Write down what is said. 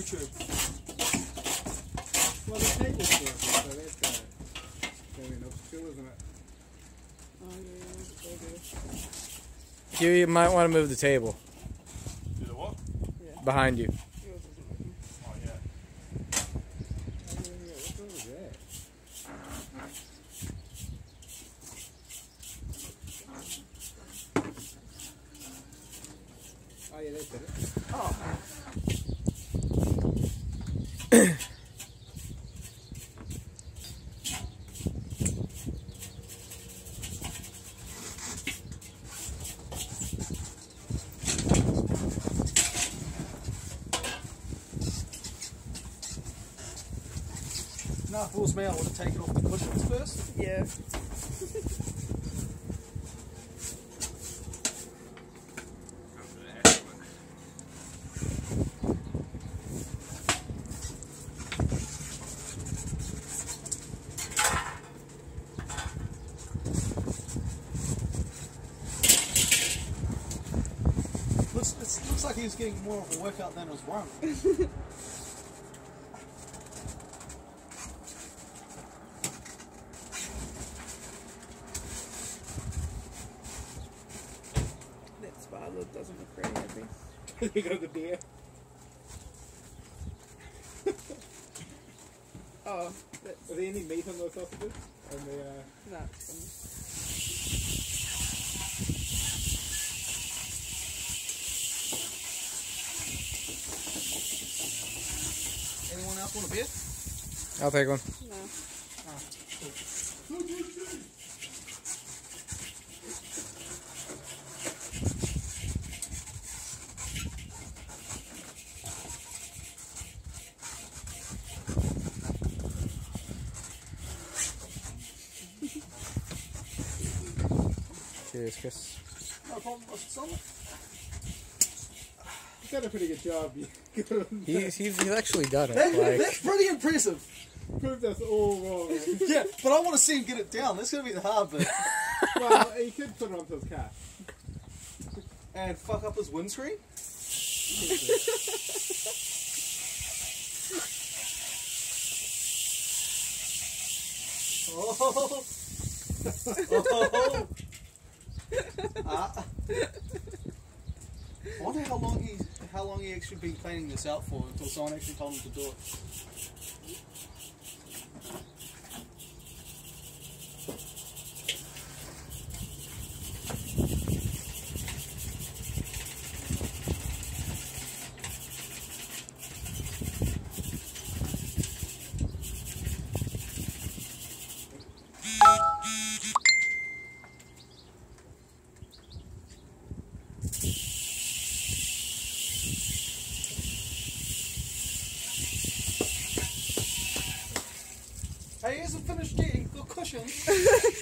YouTube. Well, the table's working, so that's fair enough still, isn't it? Oh yeah, okay. You, you might want to move the table Do the what? behind you. Yours isn't working. Oh yeah. Oh, yeah, yeah, what the hell was that? Oh yeah, that's it. Oh. I want to take it off the cushions first. Yeah. It looks like he's getting more of a workout than his run. That spider doesn't look very happy. you got the deer. Oh, that's Are there any meat on those sausages? And the, uh, nuts. Anyone else want a beer? I'll take one. No. Cheers, Chris. No problem. What's on it? you've done a pretty good job. He's, he's, he's actually done it. That- Like, that's pretty impressive. proved us all wrong. man. Yeah, but I want to see him get it down. That's going to be the hard bit. well, he could put it onto his car. And fuck up his windscreen. oh. oh. Ah. I wonder how long he how long he actually been planning this out for until someone actually told him to do it. Hey, he hasn't finished getting the cushions.